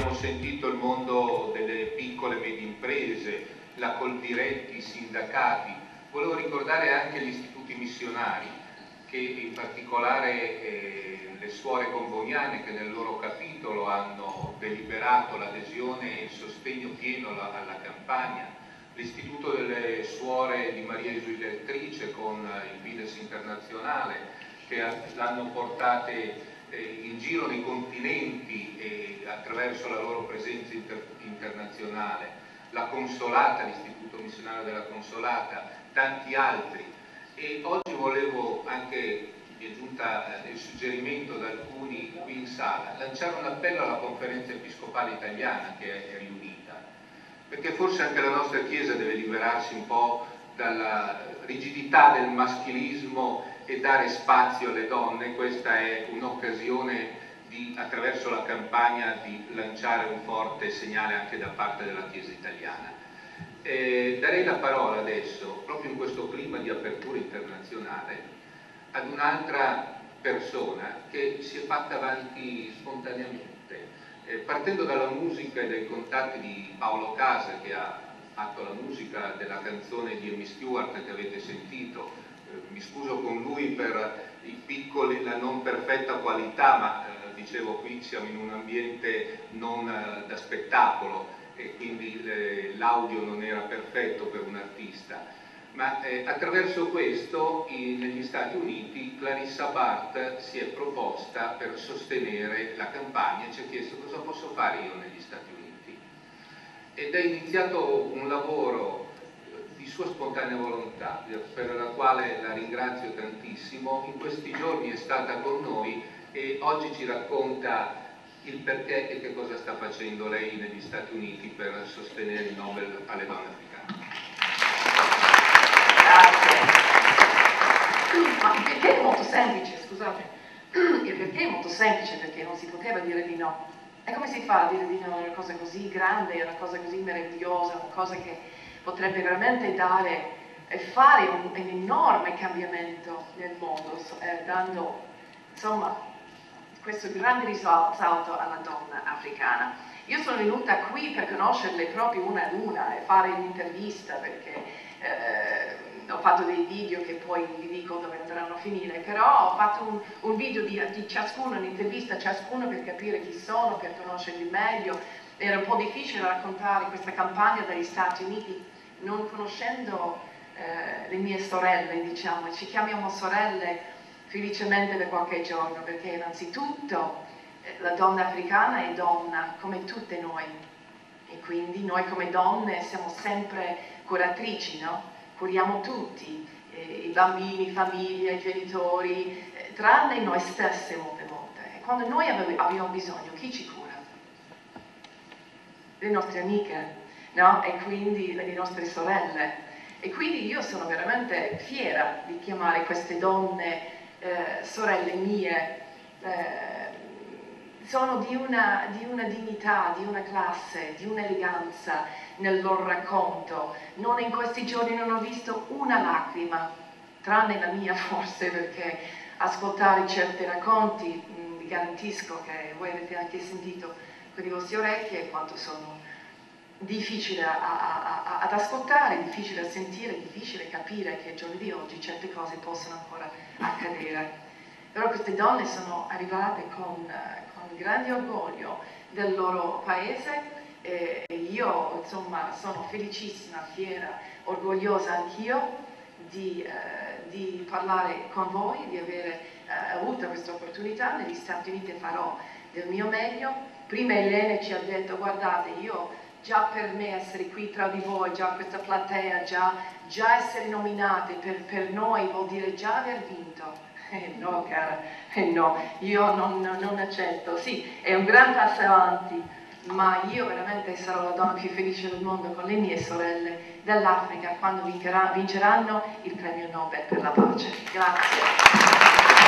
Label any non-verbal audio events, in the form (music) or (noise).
abbiamo sentito il mondo delle piccole e medie imprese, la Coldiretti, i sindacati, volevo ricordare anche gli istituti missionari che in particolare eh, le suore convoniane che nel loro capitolo hanno deliberato l'adesione e il sostegno pieno alla, alla campagna, l'Istituto delle Suore di Maria Esuilettrice con il Fides internazionale che l'hanno portate eh, in giro nei continenti e attraverso la loro presenza inter internazionale, la Consolata, l'Istituto Missionario della Consolata, tanti altri. E oggi volevo anche, mi è giunta eh, il suggerimento da alcuni qui in sala, lanciare un appello alla conferenza episcopale italiana che è riunita, perché forse anche la nostra Chiesa deve liberarsi un po' dalla rigidità del maschilismo e dare spazio alle donne, questa è un'occasione attraverso la campagna di lanciare un forte segnale anche da parte della Chiesa italiana. Eh, darei la parola adesso, proprio in questo clima di apertura internazionale, ad un'altra persona che si è fatta avanti spontaneamente, eh, partendo dalla musica e dai contatti di Paolo Casa che ha fatto la musica della canzone di Amy Stewart che avete sentito, mi scuso con lui per piccoli, la non perfetta qualità, ma eh, dicevo qui siamo in un ambiente non eh, da spettacolo e quindi eh, l'audio non era perfetto per un artista. Ma eh, attraverso questo in, negli Stati Uniti Clarissa Bart si è proposta per sostenere la campagna e ci ha chiesto cosa posso fare io negli Stati Uniti. Ed è iniziato un lavoro sua spontanea volontà, per la quale la ringrazio tantissimo. In questi giorni è stata con noi e oggi ci racconta il perché e che cosa sta facendo lei negli Stati Uniti per sostenere il Nobel alle donne africane. Grazie. Ma il perché è molto semplice, scusate. Il perché è molto semplice perché non si poteva dire di no. E come si fa a dire di no a una cosa così grande, una cosa così meravigliosa, una cosa che potrebbe veramente dare e fare un, un enorme cambiamento nel mondo, eh, dando insomma questo grande risalto alla donna africana. Io sono venuta qui per conoscerle proprio una ad una e fare un'intervista perché eh, fatto dei video che poi vi dico dove andranno a finire, però ho fatto un, un video di, di ciascuno, un'intervista a ciascuno per capire chi sono, per conoscerli meglio. Era un po' difficile raccontare questa campagna dagli Stati Uniti non conoscendo eh, le mie sorelle, diciamo, ci chiamiamo sorelle felicemente da qualche giorno perché innanzitutto eh, la donna africana è donna come tutte noi e quindi noi come donne siamo sempre curatrici, no? Curiamo tutti, eh, i bambini, famiglia, i genitori, eh, tranne noi stesse molte volte. E quando noi abbiamo bisogno, chi ci cura? Le nostre amiche, no? e quindi le nostre sorelle. E quindi io sono veramente fiera di chiamare queste donne eh, sorelle mie, eh, sono di una, di una, dignità, di una classe, di un'eleganza nel loro racconto. Non in questi giorni non ho visto una lacrima, tranne la mia (laughs) forse, perché ascoltare certi racconti, mm, vi garantisco che voi avete anche sentito con le vostre orecchie quanto sono difficili a, a, a, ad ascoltare, difficile a sentire, difficile capire che giorni di oggi certe cose possono ancora accadere. Però queste donne sono arrivate con, con grande orgoglio del loro paese e io insomma sono felicissima, fiera, orgogliosa anch'io di, eh, di, parlare con voi, di aver eh, avuto questa opportunità. Negli Stati Uniti farò del mio meglio. Prima Elena ci ha detto guardate io già per me essere qui tra di voi, già questa platea, già, già essere nominate per, per, noi vuol dire già aver vinto. Eh no, cara, eh no, io non, non accetto. Sì, è un gran passo avanti, ma io veramente sarò la donna più felice del mondo con le mie sorelle dell'Africa quando vincerà, vinceranno il premio Nobel per la pace. Grazie.